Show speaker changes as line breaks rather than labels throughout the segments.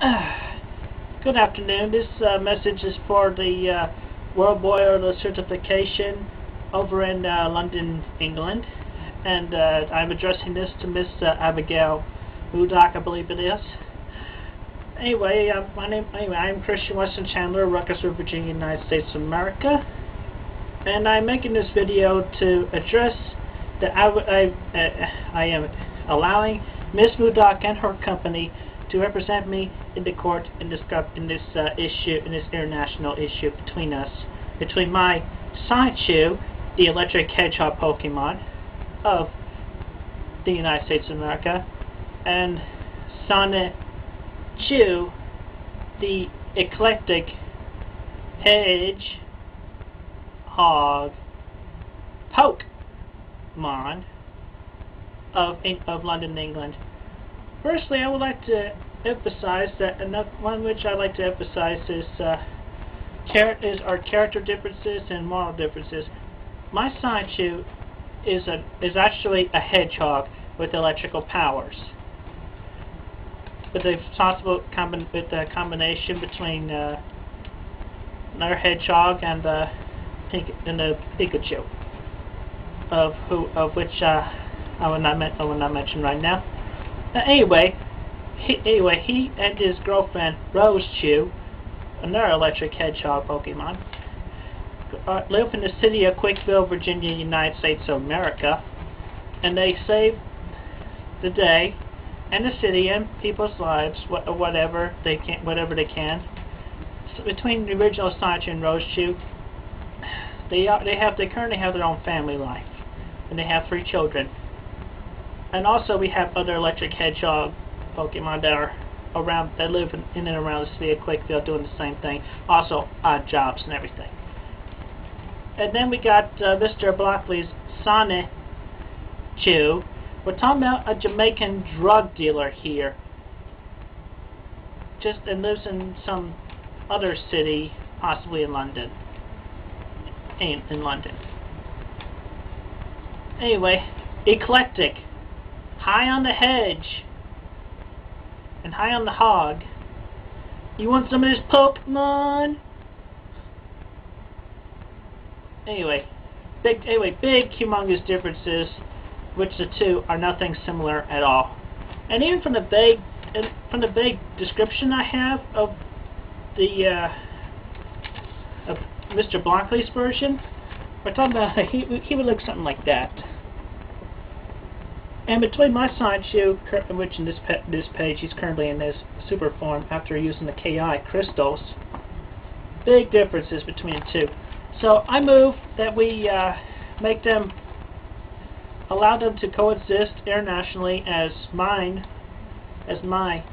Good afternoon. This uh, message is for the uh, World Boiler Certification over in uh, London, England. And uh, I'm addressing this to Miss uh, Abigail Mudak, I believe it is. Anyway, uh, my name, anyway, I'm Christian Weston Chandler, Ruckersville, Virginia, United States of America. And I'm making this video to address that I, I, I am allowing Miss Mudak and her company to represent me in the court in this in this uh, issue in this international issue between us between my Sonichu, the electric hedgehog Pokemon of the United States of America, and Sana Chu, the eclectic hedge hog Pokemon of of London, England. Firstly, I would like to emphasize that another one which I'd like to emphasize is uh, is our character differences and moral differences. My Sonichu is a is actually a hedgehog with electrical powers. With the possible combi with the combination between uh, another hedgehog and the pink and the Pikachu, of who of which uh, I will not I will not mention right now. Uh, anyway, he, anyway, he and his girlfriend, Rose Chew, another electric hedgehog Pokemon, uh, live in the city of CWCville, Virginia, United States of America, and they save the day and the city and people's lives, wh whatever they can, whatever they can. So between the original Sonic and Rose Chew, they are, they have they currently have their own family life, and they have three children. And also we have other electric hedgehog Pokemon that are around that live in, and around the city of CWCville doing the same thing. Also odd jobs and everything. And then we got uh, Mr. Blockley's Sonic Chew. We're talking about a Jamaican drug dealer here. Just and lives in some other city, possibly in London. In, in London. Anyway, eclectic high on the hedge and high on the hog. You want some of this Pokemon? Anyway, big anyway, big humongous differences, which the two are nothing similar at all. And even from the vague from the vague description I have of the uh, of Mr. Blockley's version, we're talking about he he would look something like that. And between my Sonichu, which in this, this page he's currently in this super form after using the KI crystals, big differences between the two. So I move that we uh, make them, allow them to coexist internationally as mine, as my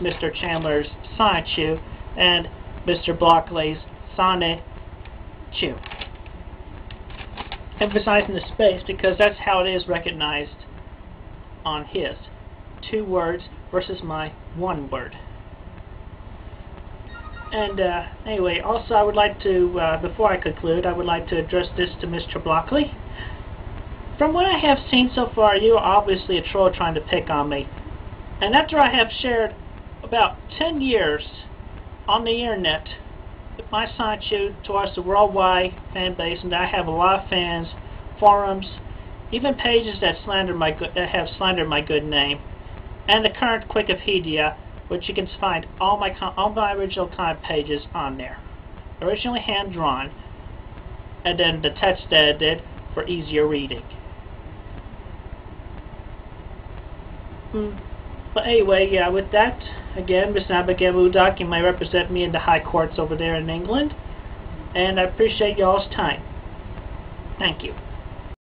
Mr. Chandler's Sonichu and Mr. Blockley's Sane Chu. Emphasizing the space because that's how it is recognized on his. Two words versus my one word. And uh, anyway, also I would like to, uh, before I conclude, I would like to address this to Mr. Blockley. From what I have seen so far, you are obviously a troll trying to pick on me. And after I have shared about 10 years on the internet with my Sonichu towards the worldwide fan base, and I have a lot of fans, forums, even pages that slander my good, that have slandered my good name, and the current Wikipedia, which you can find all my all my original kind pages on there, originally hand drawn, and then the text edited for easier reading. Hmm. But anyway, yeah, with that, again, Miss Abigail Mudak, you may represent me in the high courts over there in England, and I appreciate y'all's time. Thank you.